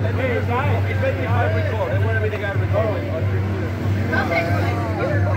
Let me record. Let me record.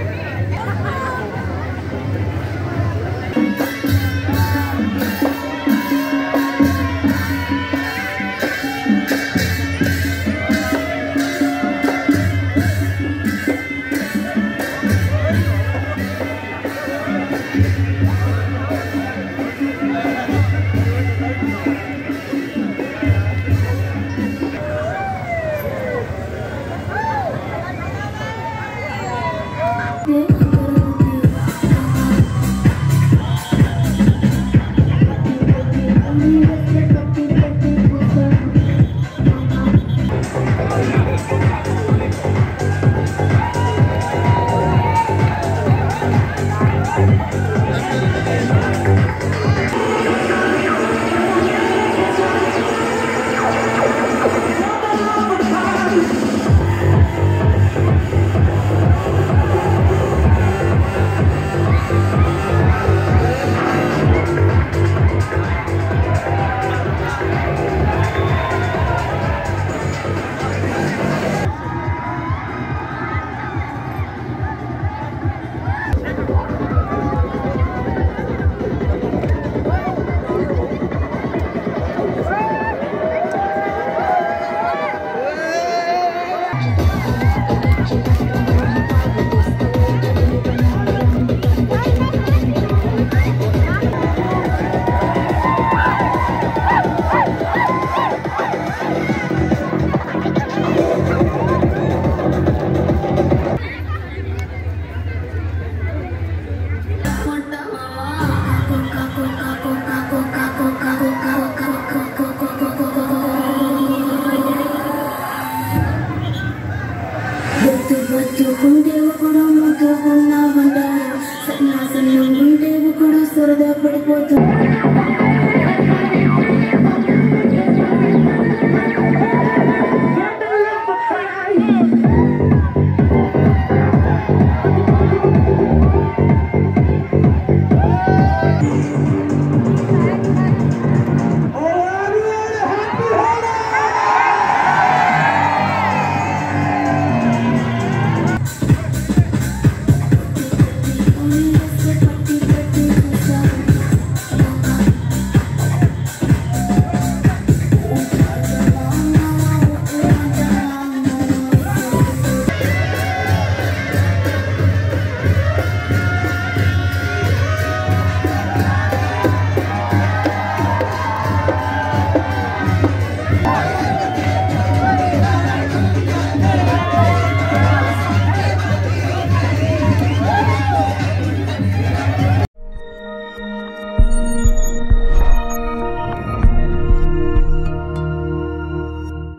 ఎత్తుకుంటే ఒకడు ముట్టుకున్నావంటాడు సన్నాసంలో ఉంటే ఒకడు సరదా పడిపోతాడు